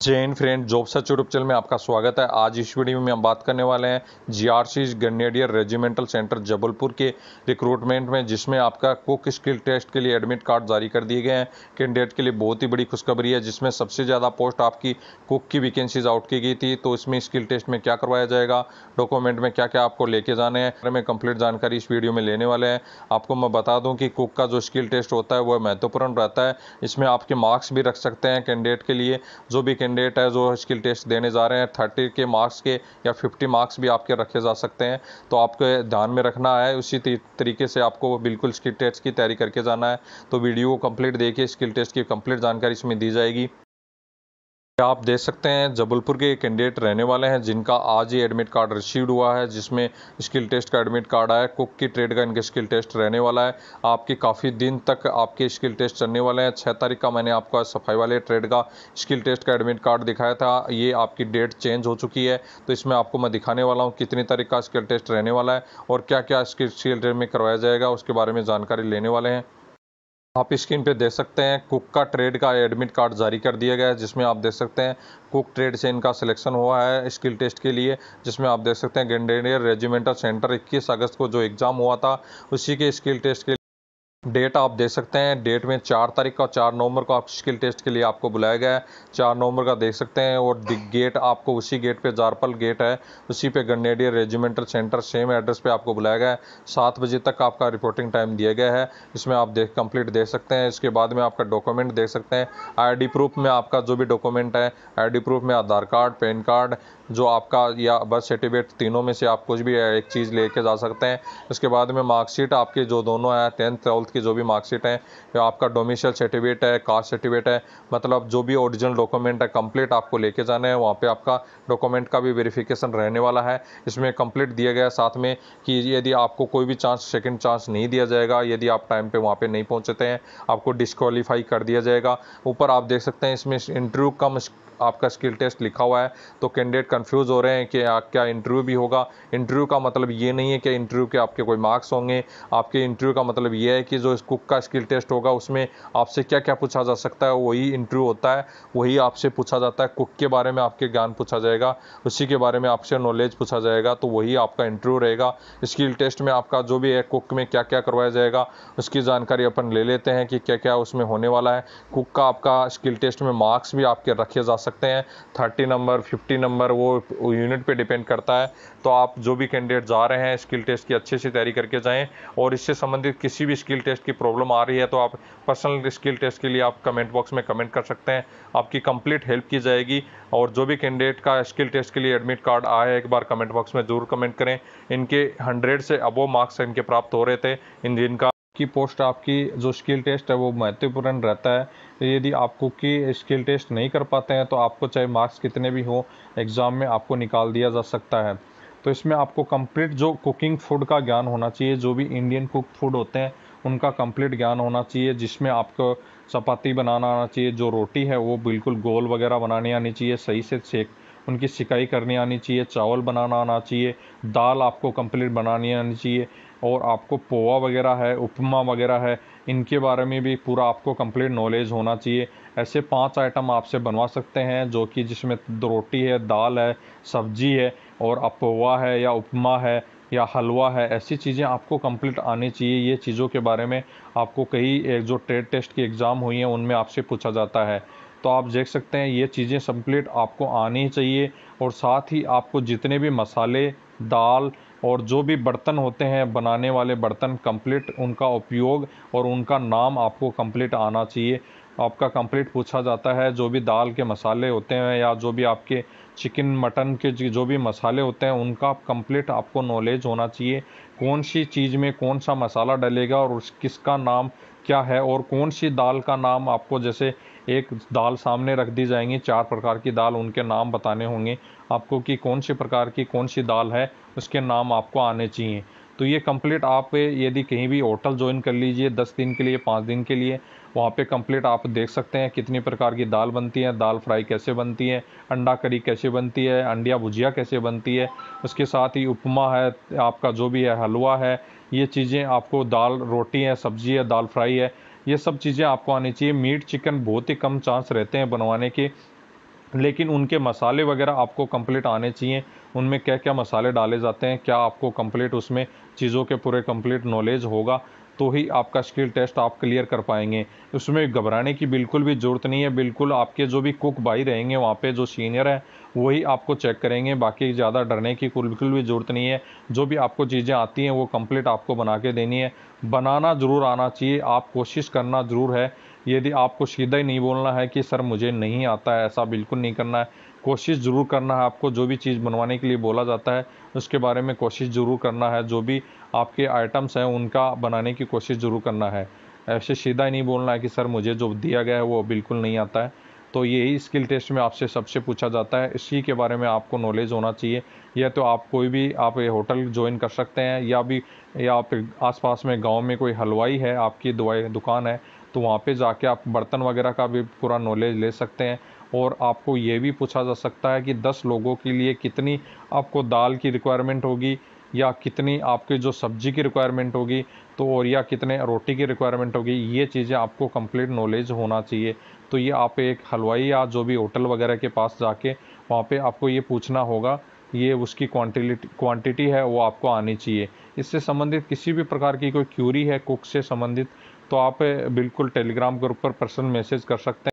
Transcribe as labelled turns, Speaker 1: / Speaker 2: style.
Speaker 1: Jain friend job search YouTube channel में आपका स्वागत है। आज इस वीडियो में हम बात करने वाले हैं GRC grenadier regimental centre Jabalpur के रिक्रूटमेंट में, जिसमें आपका कुक स्किल टेस्ट के लिए एडमिट कार्ड जारी कर दिए गए हैं। कैंडिडेट के लिए बहुत ही बड़ी खुशखबरी है, जिसमें सबसे ज़्यादा पोस्ट आपकी कुक की वैकेंसीज आउट की गई थी। तो इसमें स्किल टेस्ट में क्या करवाया जाएगा, डॉक्यूमेंट में क्या क्या आपको लेके जाने हैं में कंप्लीट जानकारी इस वीडियो में लेने वाले हैं। आपको मैं बता दूँ कि कुक का जो स्किल टेस्ट होता है, वह महत्वपूर्ण रहता है। इसमें आपके मार्क्स भी रख सकते हैं कैंडिडेट के लिए। जो भी कैंडिडेट है, जो स्किल टेस्ट देने जा रहे हैं थर्टी के मार्क्स के या फिफ्टी मार्क्स भी आपके रखे जा सकते हैं। तो आपको ध्यान में रखना है, उसी तरीके से आपको बिल्कुल स्किल टेस्ट की तैयारी करके जाना है। तो वीडियो को कंप्लीट देखिए स्किल टेस्ट की कंप्लीट जानकारी इसमें दी जाएगी। आप देख सकते हैं, जबलपुर के कैंडिडेट रहने वाले हैं, जिनका आज ही एडमिट कार्ड रिसीव्ड हुआ है, जिसमें स्किल टेस्ट का एडमिट कार्ड आया कुक की ट्रेड का इनके स्किल टेस्ट रहने वाला है। आपके काफ़ी दिन तक आपके स्किल टेस्ट चलने वाले हैं। छः तारीख का मैंने आपका सफ़ाई वाले ट्रेड का स्किल टेस्ट का एडमिट कार्ड दिखाया था। ये आपकी डेट चेंज हो चुकी है। तो इसमें आपको मैं दिखाने वाला हूँ कितनी तारीख का स्किल टेस्ट रहने वाला है और क्या क्या स्किल स्किल टेस्ट में करवाया जाएगा, उसके बारे में जानकारी लेने वाले हैं। आप स्क्रीन पे देख सकते हैं कुक का ट्रेड का एडमिट कार्ड जारी कर दिया गया है, जिसमें आप देख सकते हैं कुक ट्रेड से इनका सिलेक्शन हुआ है स्किल टेस्ट के लिए, जिसमें आप देख सकते हैं गेंडेरियर रेजिमेंटल सेंटर 21 अगस्त को जो एग्ज़ाम हुआ था, उसी के स्किल टेस्ट के डेट आप देख सकते हैं, डेट में चार तारीख का चार नवंबर को आप स्किल टेस्ट के लिए आपको बुलाया गया है। चार नवंबर का देख सकते हैं और गेट आपको उसी गेट पे, जारपल गेट है, उसी पे grenadier regimental centre same address पे आपको बुलाया गया है। सात बजे तक आपका रिपोर्टिंग टाइम दिया गया है। इसमें आप देख कंप्लीट देख सकते हैं। इसके बाद में आपका डॉक्यूमेंट देख सकते हैं। आईडी प्रूफ में आपका जो भी डॉक्यूमेंट है आईडी प्रूफ में आधार कार्ड, पैन कार्ड जो आपका या बर्थ सर्टिफिकेट तीनों में से आप कुछ भी, एक चीज़ लेके जा सकते हैं। उसके बाद में मार्कशीट आपकी जो दोनों है, टेंथ, ट्वेल्थ की जो भी मार्कशीट है, या आपका डोमिशियल सर्टिफिकेट है, कास्ट सर्टिफिकेट है मतलब जो भी ओरिजिनल डॉक्यूमेंट है, कंप्लीट आपको लेके जाना है, वहाँ पे आपका डॉक्यूमेंट का भी वेरिफिकेशन रहने वाला है। इसमें कंप्लीट दिया गया साथ में कि यदि आपको कोई भी चांस, सेकेंड चांस नहीं दिया जाएगा, यदि आप टाइम पर वहाँ पर नहीं पहुँचते हैं, आपको डिस्कालीफाई कर दिया जाएगा। ऊपर आप देख सकते हैं, इसमें इंटरव्यू का आपका स्किल टेस्ट लिखा हुआ है तो कैंडिडेट कंफ्यूज हो रहे हैं कि क्या इंटरव्यू भी होगा। इंटरव्यू का मतलब ये नहीं है कि इंटरव्यू के आपके कोई मार्क्स होंगे। आपके इंटरव्यू का मतलब ये है कि जो कुक का स्किल टेस्ट होगा, उसमें आपसे क्या क्या पूछा जा सकता है, वही इंटरव्यू होता है। वही आपसे पूछा जाता है कुक के बारे में आपके ज्ञान पूछा जाएगा। उसी के बारे में आपसे नॉलेज पूछा जाएगा। तो वही आपका इंटरव्यू रहेगा। स्किल टेस्ट में आपका जो भी है कुक में क्या क्या करवाया जाएगा, उसकी जानकारी अपन ले लेते हैं कि क्या क्या उसमें होने वाला है। कुक का आपका स्किल टेस्ट में मार्क्स भी आपके रखे जा सकते हैं। थर्टी नंबर फिफ्टी नंबर वो यूनिट पे डिपेंड करता है तो आप जो भी कैंडिडेट जा रहे हैं स्किल टेस्ट की अच्छे से तैयारी करके जाएँ और इससे संबंधित किसी भी स्किल टेस्ट की प्रॉब्लम आ रही है तो आप पर्सनल स्किल टेस्ट के लिए आप कमेंट बॉक्स में कमेंट कर सकते हैं। आपकी कंप्लीट हेल्प की जाएगी और जो भी कैंडिडेट का स्किल टेस्ट के लिए एडमिट कार्ड आया है, एक बार कमेंट बॉक्स में ज़रूर कमेंट करें। इनके हंड्रेड से अबो मार्क्स इनके प्राप्त हो रहे थे, इन जिनका की पोस्ट, आपकी जो स्किल टेस्ट है वो महत्वपूर्ण रहता है। यदि आप कुकी स्किल टेस्ट नहीं कर पाते हैं तो आपको चाहे मार्क्स कितने भी हो एग्ज़ाम में आपको निकाल दिया जा सकता है। तो इसमें आपको कंप्लीट जो कुकिंग फ़ूड का ज्ञान होना चाहिए, जो भी इंडियन कुक फ़ूड होते हैं, उनका कंप्लीट ज्ञान होना चाहिए, जिसमें आपको चपाती बनाना आना चाहिए, जो रोटी है वो बिल्कुल गोल वगैरह बनानी आनी चाहिए, सही से सेक, उनकी सिकाई करनी आनी चाहिए, चावल बनाना आना चाहिए, दाल आपको कंप्लीट बनानी आनी चाहिए और आपको पोहा वगैरह है, उपमा वगैरह है, इनके बारे में भी पूरा आपको कंप्लीट नॉलेज होना चाहिए। ऐसे पाँच आइटम आपसे बनवा सकते हैं, जो कि जिसमें रोटी है, दाल है, सब्ज़ी है, और पोहा है, या उपमा है, या हलवा है, ऐसी चीज़ें आपको कंप्लीट आनी चाहिए। ये चीज़ों के बारे में आपको कई जो ट्रेड टेस्ट की एग्ज़ाम हुई हैं, उनमें आपसे पूछा जाता है। तो आप देख सकते हैं, ये चीज़ें कंप्लीट आपको आनी चाहिए, और साथ ही आपको जितने भी मसाले, दाल और जो भी बर्तन होते हैं, बनाने वाले बर्तन कंप्लीट उनका उपयोग और उनका नाम आपको कंप्लीट आना चाहिए। आपका कंप्लीट पूछा जाता है, जो भी दाल के मसाले होते हैं या जो भी आपके चिकन मटन के जो भी मसाले होते हैं, उनका कंप्लीट आपको नॉलेज होना चाहिए। कौन सी चीज़ में कौन सा मसाला डलेगा और उस, किसका नाम क्या है और कौन सी दाल का नाम आपको जैसे एक दाल सामने रख दी जाएँगी, चार प्रकार की दाल, उनके नाम बताने होंगे आपको कि कौन सी प्रकार की कौन सी दाल है, उसके नाम आपको आने चाहिए। तो ये कंप्लीट आप यदि कहीं भी होटल ज्वाइन कर लीजिए, दस दिन के लिए, पाँच दिन के लिए, वहाँ पे कंप्लीट आप देख सकते हैं कितनी प्रकार की दाल बनती है, दाल फ्राई कैसे बनती है, अंडा करी कैसे बनती है, अंडिया भुजिया कैसे बनती है, उसके साथ ही उपमा है, आपका जो भी है, हलवा है, ये चीज़ें आपको दाल, रोटी है, सब्ज़ी है, दाल फ्राई है, ये सब चीज़ें आपको आनी चाहिए। मीट, चिकन बहुत ही कम चांस रहते हैं बनवाने के, लेकिन उनके मसाले वगैरह आपको कंप्लीट आने चाहिए। उनमें क्या क्या मसाले डाले जाते हैं, क्या आपको कंप्लीट उसमें चीज़ों के पूरे कंप्लीट नॉलेज होगा तो ही आपका स्किल टेस्ट आप क्लियर कर पाएँगे। उसमें घबराने की बिल्कुल भी ज़रूरत नहीं है, बिल्कुल आपके जो भी कुक भाई रहेंगे, वहाँ पे जो सीनियर है, वही आपको चेक करेंगे, बाकी ज़्यादा डरने की बिल्कुल भी ज़रूरत नहीं है। जो भी आपको चीज़ें आती हैं, वो कंप्लीट आपको बना के देनी है। बनाना ज़रूर आना चाहिए, आप कोशिश करना ज़रूर है। यदि आपको सीधा ही नहीं बोलना है कि, सर, मुझे नहीं आता है, ऐसा बिल्कुल नहीं करना है। कोशिश ज़रूर करना है आपको, जो भी चीज़ बनवाने के लिए बोला जाता है, उसके बारे में कोशिश ज़रूर करना है। जो भी आपके आइटम्स हैं, उनका बनाने की कोशिश ज़रूर करना है। ऐसे सीधा ही नहीं बोलना है कि, सर, मुझे जो दिया गया है, वो बिल्कुल नहीं आता है। तो यही स्किल टेस्ट में आपसे सबसे पूछा जाता है। इसी के बारे में आपको नॉलेज होना चाहिए। या तो आप कोई भी, आप ये होटल ज्वाइन कर सकते हैं, या भी, या आप आसपास में गाँव में कोई हलवाई है, आपकी दवाई, दुकान है तो वहाँ पे जाके आप बर्तन वगैरह का भी पूरा नॉलेज ले सकते हैं। और आपको ये भी पूछा जा सकता है कि 10 लोगों के लिए कितनी आपको दाल की रिक्वायरमेंट होगी या कितनी आपकी जो सब्ज़ी की रिक्वायरमेंट होगी तो और या कितने रोटी की रिक्वायरमेंट होगी, ये चीज़ें आपको कंप्लीट नॉलेज होना चाहिए। तो ये आप एक हलवाई या जो भी होटल वगैरह के पास जाके वहाँ पे आपको ये पूछना होगा, ये उसकी क्वांटिटी क्वांटिटी है, वो आपको आनी चाहिए। इससे संबंधित किसी भी प्रकार की कोई क्यूरी है कुक से संबंधित तो आप बिल्कुल टेलीग्राम ग्रुप पर पर्सनल मैसेज कर सकते हैं।